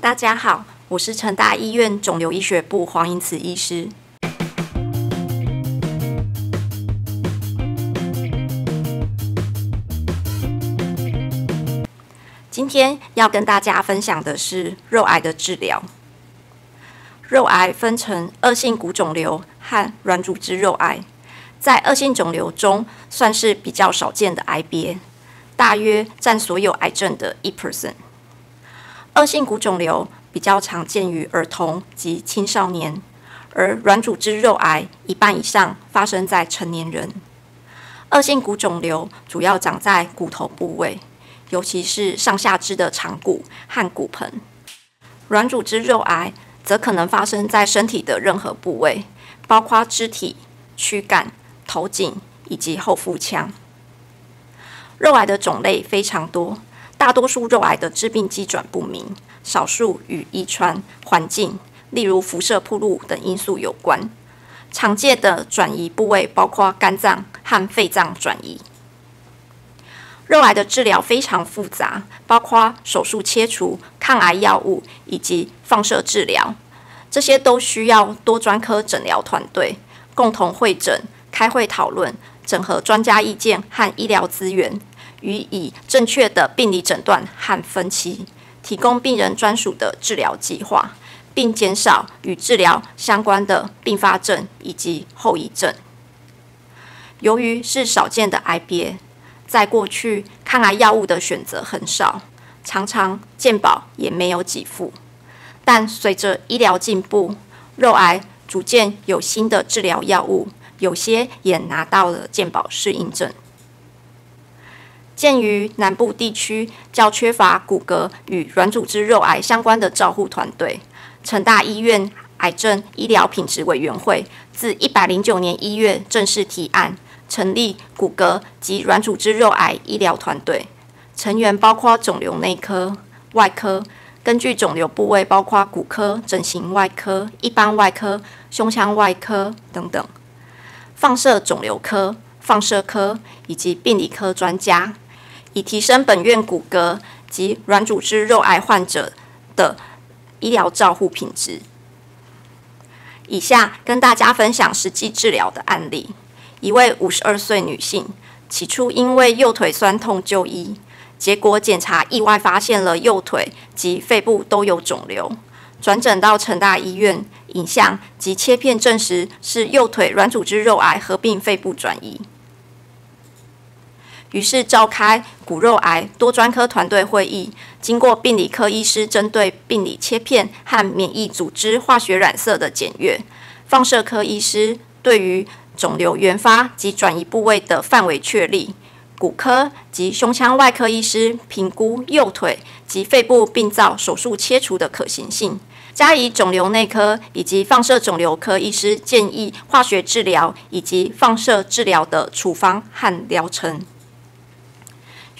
大家好，我是成大医院肿瘤医学部黄英慈医师。今天要跟大家分享的是肉癌的治疗。肉癌分成恶性骨肿瘤和软组织肉癌，在恶性肿瘤中算是比较少见的癌别，大约占所有癌症的一 percent。恶性骨肿瘤比较常见于儿童及青少年，而软组织肉癌一半以上发生在成年人。恶性骨肿瘤主要长在骨头部位，尤其是上下肢的长骨和骨盆。软组织肉癌则可能发生在身体的任何部位，包括肢体、躯干、头颈以及后腹腔。肉癌的种类非常多。大多数肉癌的致病机转不明，少数与遗传、环境，例如辐射铺路等因素有关。常见的转移部位包括肝脏和肺脏转移。肉癌的治疗非常复杂，包括手术切除、抗癌药物以及放射治疗，这些都需要多专科诊疗团队共同会诊、开会讨论、整合专家意见和医疗资源。予以正确的病理诊断和分期，提供病人专属的治疗计划，并减少与治疗相关的并发症以及后遗症。由于是少见的癌别，在过去抗癌药物的选择很少，常常健保也没有给付。但随着医疗进步，肉癌逐渐有新的治疗药物，有些也拿到了健保适应症。鉴于南部地区较缺乏骨骼与软组织肉癌相关的照护团队，成大医院癌症医疗品质委员会自一百零九年一月正式提案成立骨骼及软组织肉癌医疗团队，成员包括肿瘤内科、外科，根据肿瘤部位包括骨科、整形外科、一般外科、胸腔外科等等，放射肿瘤科、放射科以及病理科专家。以提升本院骨骼及软组织肉癌患者的医疗照护品质。以下跟大家分享实际治疗的案例：一位五十二岁女性，起初因为右腿酸痛就医，结果检查意外发现了右腿及肺部都有肿瘤，转诊到成大医院，影像及切片证实是右腿软组织肉癌合并肺部转移。于是召开骨肉癌多专科团队会议，经过病理科医师针对病理切片和免疫组织化学染色的检阅，放射科医师对于肿瘤原发及转移部位的范围确立，骨科及胸腔外科医师评估右腿及肺部病灶手术切除的可行性，加以肿瘤内科以及放射肿瘤科医师建议化学治疗以及放射治疗的处方和疗程。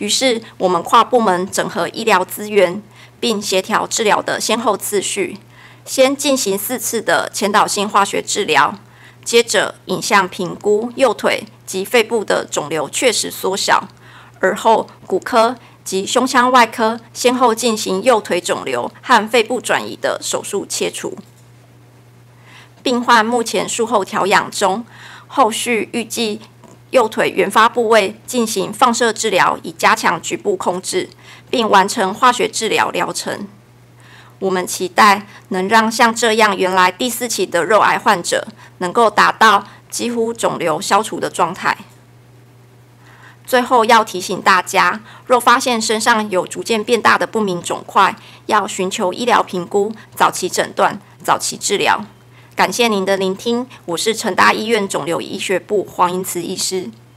于是，我们跨部门整合医疗资源，并协调治疗的先后次序。先进行四次的前导性化学治疗，接着影像评估右腿及肺部的肿瘤确实缩小，而后骨科及胸腔外科先后进行右腿肿瘤和肺部转移的手术切除。病患目前术后调养中，后续预计。右腿原发部位进行放射治疗，以加强局部控制，并完成化学治疗疗程。我们期待能让像这样原来第四期的肉癌患者，能够达到几乎肿瘤消除的状态。最后要提醒大家，若发现身上有逐渐变大的不明肿块，要寻求医疗评估、早期诊断、早期治疗。感谢您的聆听，我是成大医院肿瘤医学部黄英慈医师。